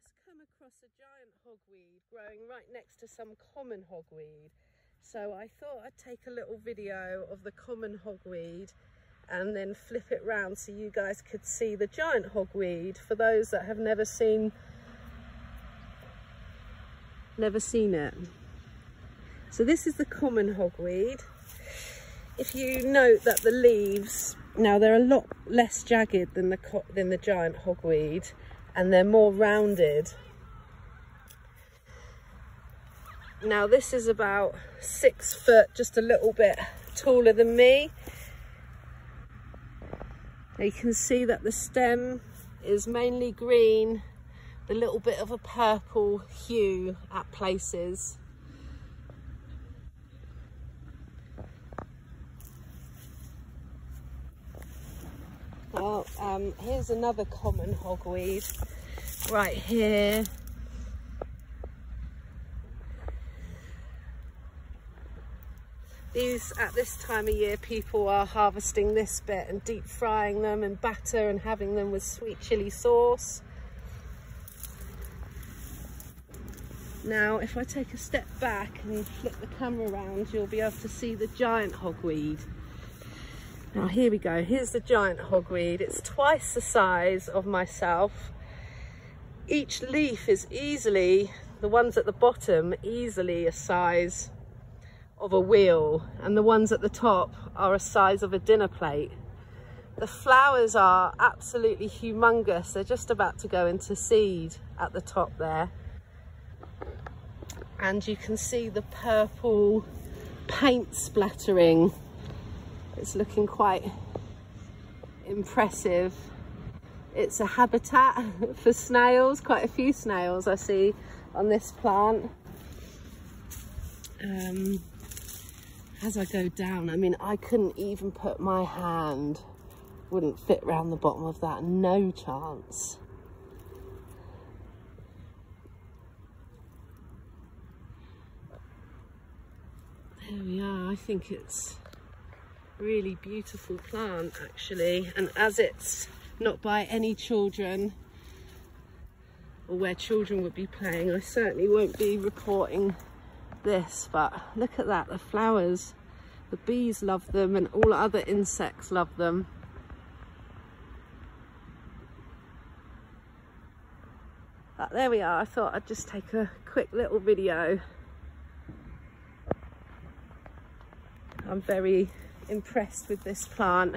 just come across a giant hogweed growing right next to some common hogweed. So I thought I'd take a little video of the common hogweed and then flip it round so you guys could see the giant hogweed for those that have never seen never seen it. So this is the common hogweed. If you note that the leaves, now they're a lot less jagged than the, than the giant hogweed and they're more rounded. Now this is about six foot, just a little bit taller than me. you can see that the stem is mainly green, a little bit of a purple hue at places. Well, um, here's another common hogweed right here. These, at this time of year, people are harvesting this bit and deep frying them in batter and having them with sweet chili sauce. Now, if I take a step back and flip the camera around, you'll be able to see the giant hogweed. Now here we go, here's the giant hogweed. It's twice the size of myself. Each leaf is easily, the ones at the bottom, easily a size of a wheel and the ones at the top are a size of a dinner plate. The flowers are absolutely humongous. They're just about to go into seed at the top there. And you can see the purple paint splattering it's looking quite impressive. It's a habitat for snails, quite a few snails I see on this plant. Um, as I go down, I mean, I couldn't even put my hand, wouldn't fit around the bottom of that, no chance. There we are, I think it's really beautiful plant actually. And as it's not by any children or where children would be playing I certainly won't be reporting this but look at that the flowers. The bees love them and all other insects love them. But there we are I thought I'd just take a quick little video. I'm very impressed with this plant.